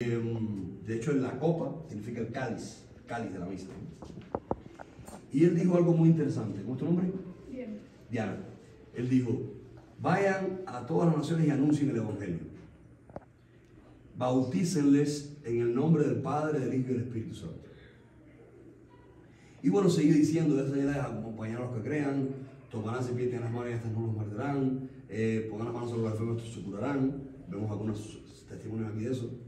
Em, de hecho, en la copa significa el cáliz, el cáliz de la misa. Y él dijo algo muy interesante. ¿Cómo es tu nombre? Bien. Diana. Él dijo, vayan a todas las naciones y anuncien el Evangelio. Bautícenles en el nombre del Padre, del Hijo y del Espíritu Santo. Y bueno, sigue diciendo de esa manera, acompañar a los que crean, tomarán serpientes en las manos y estas no los morderán, eh, pongan las manos sobre los enfermos, estos se curarán. Vemos algunos testimonios aquí de eso.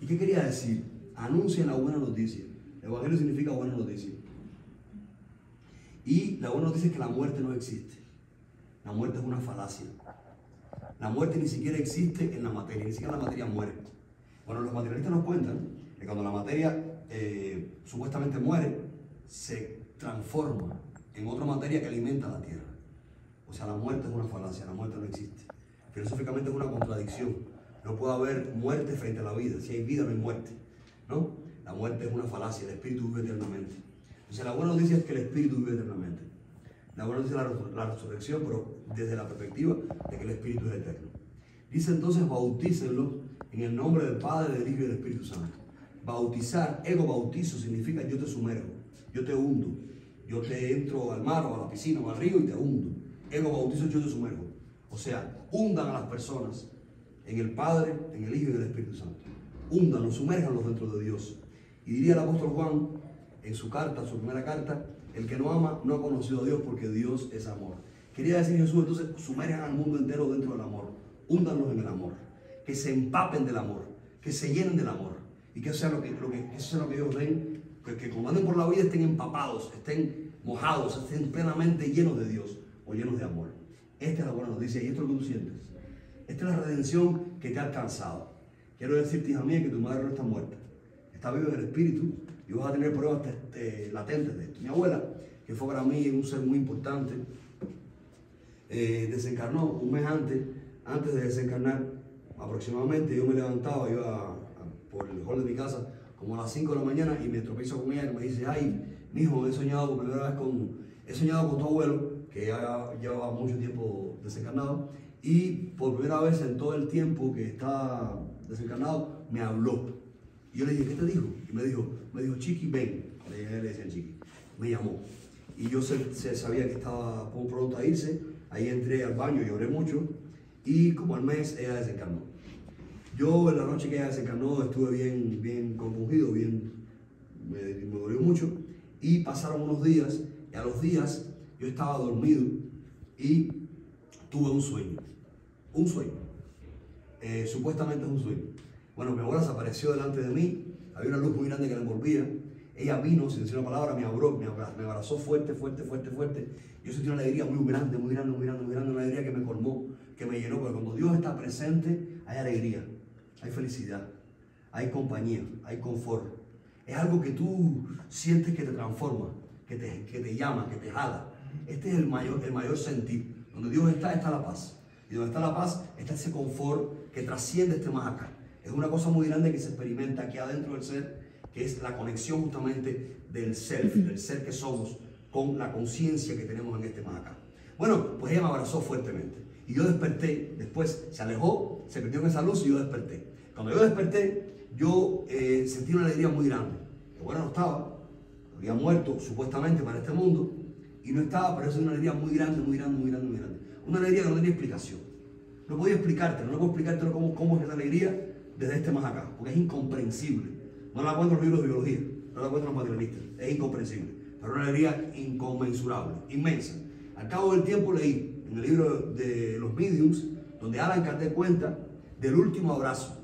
¿Y qué quería decir? Anuncien la buena noticia. El Evangelio significa buena noticia. Y la buena noticia es que la muerte no existe. La muerte es una falacia. La muerte ni siquiera existe en la materia, ni siquiera la materia muere. Bueno, los materialistas nos cuentan que cuando la materia eh, supuestamente muere, se transforma en otra materia que alimenta la tierra. O sea, la muerte es una falacia, la muerte no existe. Filosóficamente es una contradicción. No puede haber muerte frente a la vida. Si hay vida, no hay muerte. ¿No? La muerte es una falacia, el espíritu vive eternamente. Entonces, la buena noticia es que el espíritu vive eternamente. La buena noticia es la, resurrección, pero desde la perspectiva de que el espíritu es eterno. Dice entonces, bautícenlo en el nombre del Padre, del Hijo y del Espíritu Santo. Bautizar, ego bautizo, significa yo te sumerjo, yo te hundo, yo te entro al mar o a la piscina o al río y te hundo. Ego bautizo, yo te sumerjo. O sea, hundan a las personas en el Padre, en el Hijo y en el Espíritu Santo. Húndanlos, sumérjanlos dentro de Dios. Y diría el apóstol Juan en su carta, su primera carta, el que no ama no ha conocido a Dios porque Dios es amor. Quería decir Jesús, entonces sumerjan al mundo entero dentro del amor. Húndanlos en el amor. Que se empapen del amor. Que se llenen del amor. Y que sea lo que, lo que, sea lo que Dios ven. Que, que cuando por la vida estén empapados, estén mojados, estén plenamente llenos de Dios o llenos de amor. Esta es la buena noticia y esto es lo que tú sientes. Esta es la redención que te ha alcanzado. Quiero decirte, hija mía, que tu madre no está muerta. Está viva en el espíritu y vas a tener pruebas te- te- latentes de esto. Mi abuela, que fue para mí un ser muy importante, eh, desencarnó un mes antes, antes de desencarnar, aproximadamente, yo me levantaba, iba por el hall de mi casa como a las 5 de la mañana y me tropiezo con ella y me dice, ay, mijo, he soñado por primera vez con, he soñado con tu abuelo, que ya llevaba mucho tiempo desencarnado, y por primera vez en todo el tiempo que está desencarnado, me habló. Y yo le dije, ¿qué te dijo? Y me dijo, me dijo, Chiqui, ven. Le, le decían Chiqui. Me llamó. Y yo se, sabía que estaba pronto a irse. Ahí entré al baño, lloré mucho. Y como al mes ella desencarnó. Yo en la noche que ella desencarnó estuve bien, bien compungido, bien, me, me dolió mucho. Y pasaron unos días. Y a los días yo estaba dormido y tuve un sueño. Un sueño. Eh, supuestamente es un sueño. Bueno, mi abuela se apareció delante de mí, había una luz muy grande que la envolvía. Ella vino, sin decir una palabra, me abrazó, me abrazó, fuerte, fuerte, fuerte, fuerte. Yo sentí una alegría muy grande, muy grande, muy grande, muy grande, una alegría que me colmó, que me llenó, porque cuando Dios está presente, hay alegría, hay felicidad, hay compañía, hay confort. Es algo que tú sientes que te transforma, que te, que te llama, que te jala. Este es el mayor, el mayor sentir. Donde Dios está, está la paz. Y donde está la paz, está ese confort que trasciende este más acá. Es una cosa muy grande que se experimenta aquí adentro del ser, que es la conexión justamente del self, del ser que somos, con la conciencia que tenemos en este más acá. Bueno, pues ella me abrazó fuertemente. Y yo desperté, después se alejó, se perdió en esa luz y yo desperté. Cuando yo desperté, yo eh, sentí una alegría muy grande. Que bueno, no estaba, había muerto supuestamente para este mundo, y no estaba, pero es una alegría muy grande, muy grande, muy grande, muy grande. Una alegría que no tenía explicación. No podía explicártelo, no puedo explicártelo cómo, cómo es esa alegría desde este más acá, porque es incomprensible. No la encuentro en los libros de biología, no la encuentro en los materialistas, es incomprensible. Pero una alegría inconmensurable, inmensa. Al cabo del tiempo leí en el libro de los mediums, donde Alan Kardec cuenta del último abrazo.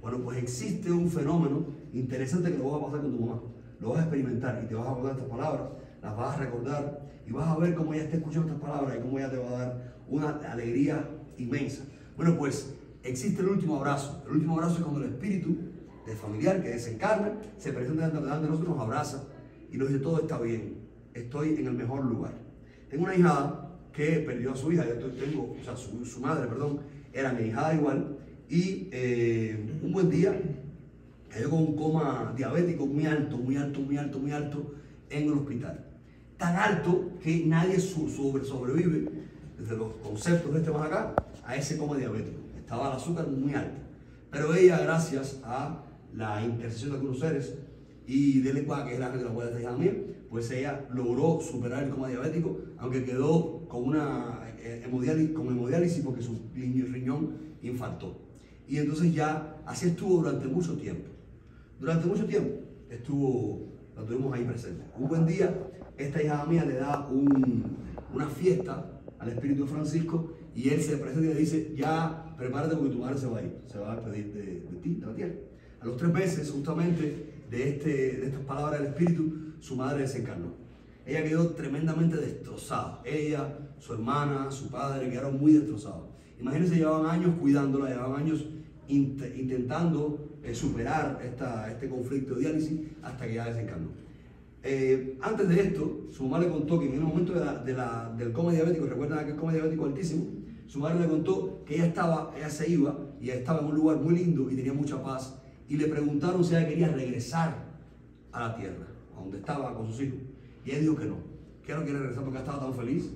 Bueno, pues existe un fenómeno interesante que lo vas a pasar con tu mamá. Lo vas a experimentar y te vas a acordar estas palabras, las vas a recordar y vas a ver cómo ella está escuchando estas palabras y cómo ella te va a dar una alegría inmensa. Bueno, pues existe el último abrazo. El último abrazo es cuando el espíritu del familiar que desencarna se presenta delante de nosotros, nos abraza y nos dice todo está bien, estoy en el mejor lugar. Tengo una hijada que perdió a su hija, yo tengo, o sea, su, su madre, perdón, era mi hijada igual y eh, un buen día cayó con un coma diabético muy alto, muy alto, muy alto, muy alto en el hospital. Tan alto que nadie sobre- sobrevive, desde los conceptos de este más acá, a ese coma diabético. Estaba el azúcar muy alto. Pero ella, gracias a la intercesión de algunos seres y de lenguaje, que es ángel de la guarda de esta hija mía, pues ella logró superar el coma diabético, aunque quedó con una eh, hemodiálisis, con hemodiálisis porque su riñón infartó. Y entonces ya así estuvo durante mucho tiempo. Durante mucho tiempo estuvo, la tuvimos ahí presente. Un buen día, esta hija mía le da una fiesta al Espíritu Francisco y él se presenta y le dice, ya prepárate porque tu madre se va a ir, se va a despedir de, ti, de la tierra. A los tres meses justamente de, este, estas palabras del Espíritu, su madre desencarnó. Ella quedó tremendamente destrozada. Ella, su hermana, su padre quedaron muy destrozados. Imagínense, llevaban años cuidándola, llevaban años intentando eh, superar este conflicto de diálisis hasta que ya desencarnó. Eh, antes de esto, su mamá le contó que en el momento de la, del coma diabético, recuerdan aquel coma diabético altísimo, su madre le contó que ella estaba, ella se iba y estaba en un lugar muy lindo y tenía mucha paz. Y le preguntaron si ella quería regresar a la tierra, a donde estaba con sus hijos. Y ella dijo que no, que no quiere regresar porque estaba tan feliz.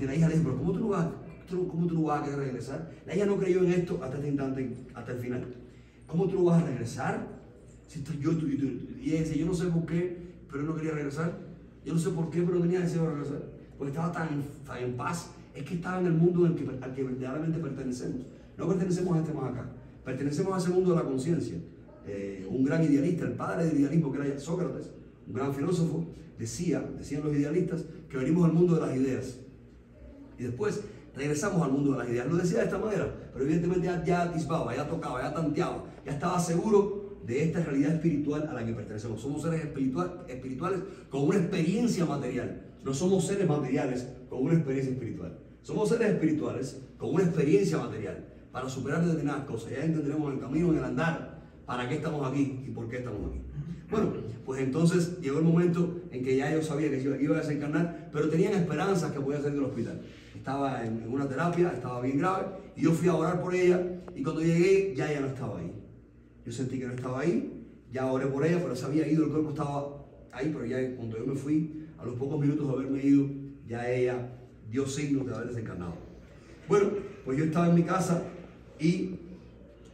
Y la hija le dijo, pero ¿cómo tú no vas, cómo tú no vas a querer regresar? La hija no creyó en esto hasta este instante, hasta el final. ¿Cómo tú no vas a regresar? Si estoy yo, tú, y tú. Y ella dice, yo no sé por qué, pero no quería regresar. Yo no sé por qué, pero tenía deseo de regresar. Porque estaba tan, en paz. Es que estaba en el mundo al que, al que verdaderamente pertenecemos. No pertenecemos a este más acá. Pertenecemos a ese mundo de la conciencia. Eh, un gran idealista, el padre del idealismo que era Sócrates, un gran filósofo, decía, decían los idealistas, que venimos al mundo de las ideas. Y después regresamos al mundo de las ideas. Lo decía de esta manera, pero evidentemente ya, ya atisbaba, ya tocaba, ya tanteaba, ya estaba seguro de esta realidad espiritual a la que pertenecemos. Somos seres espiritual, espirituales con una experiencia material. No somos seres materiales con una experiencia espiritual. Somos seres espirituales con una experiencia material para superar determinadas cosas. Ya entenderemos el camino, en el andar, para qué estamos aquí y por qué estamos aquí. Bueno, pues entonces llegó el momento en que ya yo sabía que iba a desencarnar, pero tenían esperanzas que podía salir del hospital. Estaba en, una terapia, estaba bien grave, y yo fui a orar por ella, y cuando llegué ya ella no estaba ahí. Yo sentí que no estaba ahí, ya oré por ella, pero se había ido, el cuerpo estaba ahí, pero ya cuando yo me fui, a los pocos minutos de haberme ido, ya ella dio signos de haber desencarnado. Bueno, pues yo estaba en mi casa y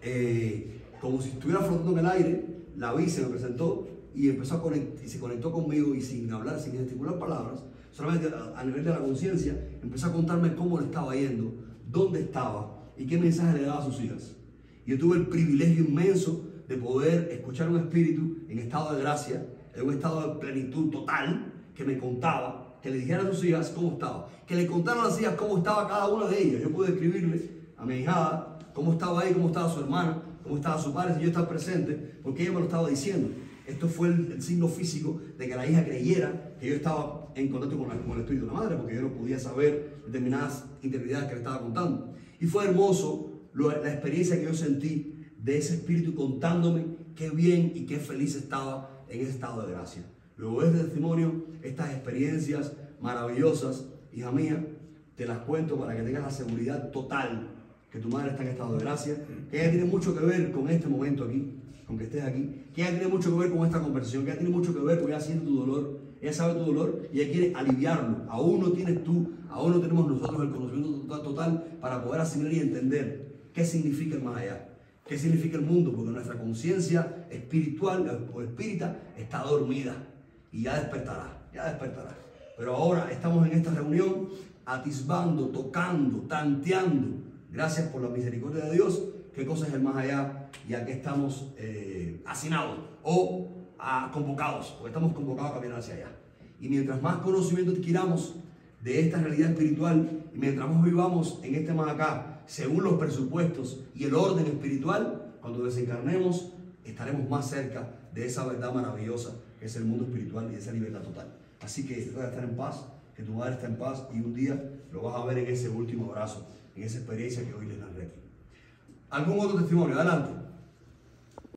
eh, como si estuviera flotando en el aire, la vi, se me presentó y empezó a conectar, y se conectó conmigo y sin hablar, sin gesticular palabras, solamente a, nivel de la conciencia, empezó a contarme cómo le estaba yendo, dónde estaba y qué mensaje le daba a sus hijas. Yo tuve el privilegio inmenso de poder escuchar un espíritu en estado de gracia, en un estado de plenitud total, que me contaba, que le dijera a sus hijas cómo estaba, que le contaran a las hijas cómo estaba cada una de ellas. Yo pude escribirle a mi hijada cómo estaba ahí, cómo estaba su hermana, cómo estaba su padre, si yo estaba presente, porque ella me lo estaba diciendo. Esto fue el, signo físico de que la hija creyera que yo estaba en contacto con, el espíritu de la madre, porque yo no podía saber determinadas integridades que le estaba contando. Y fue hermoso la experiencia que yo sentí de ese espíritu contándome qué bien y qué feliz estaba en ese estado de gracia. Luego de este testimonio, estas experiencias maravillosas, hija mía, te las cuento para que tengas la seguridad total que tu madre está en estado de gracia, que ella tiene mucho que ver con este momento aquí, con que estés aquí, que ella tiene mucho que ver con esta conversación, que ella tiene mucho que ver porque ella siente tu dolor, ella sabe tu dolor y ella quiere aliviarlo. Aún no tienes tú, aún no tenemos nosotros el conocimiento total, para poder asimilar y entender qué significa el más allá, qué significa el mundo, porque nuestra conciencia espiritual o espírita está dormida y ya despertará, ya despertará. Pero ahora estamos en esta reunión atisbando, tocando, tanteando Gracias por la misericordia de Dios. ¿Qué cosa es el más allá? Y aquí estamos eh, hacinados o ah, convocados, porque estamos convocados a caminar hacia allá. Y mientras más conocimiento adquiramos de esta realidad espiritual y mientras más vivamos en este más acá, según los presupuestos y el orden espiritual, cuando desencarnemos, estaremos más cerca de esa verdad maravillosa que es el mundo espiritual y esa libertad total. Así que voy a estar en paz, que tu madre está en paz y un día lo vas a ver en ese último abrazo en esa experiencia que hoy les narré aquí. ¿Algún otro testimonio? Adelante.